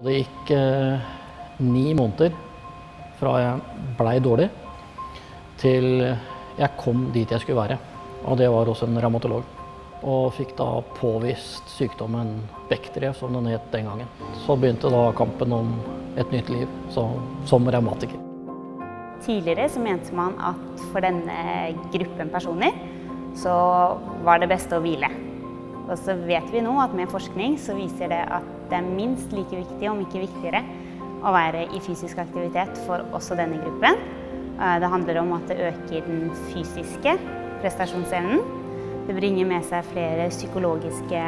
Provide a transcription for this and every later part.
Det gikk eh, ni måneder fra jeg blei dårlig til jeg kom dit jeg skulle være. Og det var hos en revmatolog. Og fikk da påvist sykdommen Bechdrev, som den het den gangen. Så begynte da kampen om et nytt liv så, som revmatiker. Tidligere så mente man at for denne gruppen personer så var det beste å hvile. Og så vet vi nå at med forskning så viser det at det er minst like viktig, om ikke viktigere, å være i fysisk aktivitet for også denne gruppen. Eh, det handler om at det øker den fysiske prestasjonsevnen. Det bringer med seg flere psykologiske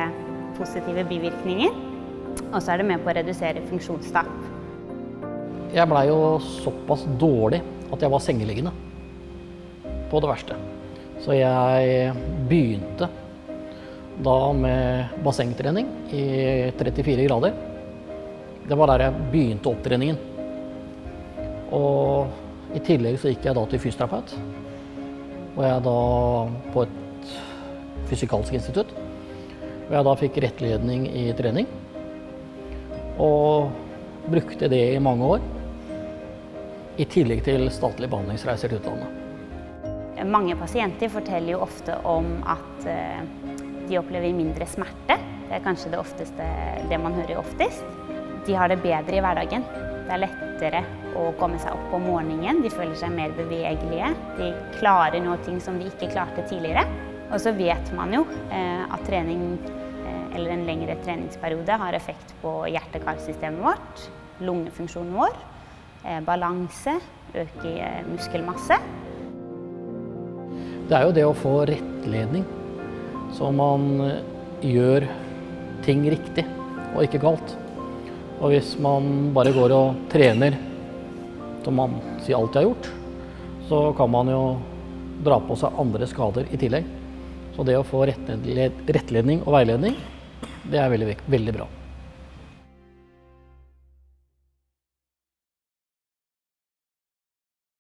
positive bivirkninger. Og så er det med på å redusere funksjonstap. Jeg blei jo såpass dårlig at jeg var sengeliggende på det verste. Så jeg begynte da med bassengtrening i 34 grader. Det var der jeg begynte opptreningen. Og i tillegg så gikk jeg da til fysioterapeut. Og jeg da på et fysikalsk institutt. Og jeg da fikk rettledning i trening. Og brukte det i mange år. I tillegg til statlige behandlingsreiser til utlandet. Mange pasienter forteller jo ofte om at eh, de opplever mindre smerte. Det er kanskje det, ofteste, det man hører oftest. De har det bedre i hverdagen. Det er lettere å komme seg opp om morgenen. De føler seg mer bevegelige. De klarer nå ting som de ikke klarte tidligere. Og så vet man jo eh, at trening eh, eller en lengre treningsperiode har effekt på hjerte-karsystemet vårt, lungefunksjonen vår, balanse, øke muskelmasse. Det er jo det å få rettledning, så man gjør ting riktig og ikke galt. Og hvis man bare går og trener som man sier alltid har gjort, så kan man jo dra på seg andre skader i tillegg. Så det å få rettledning og veiledning, det er veldig, veldig bra.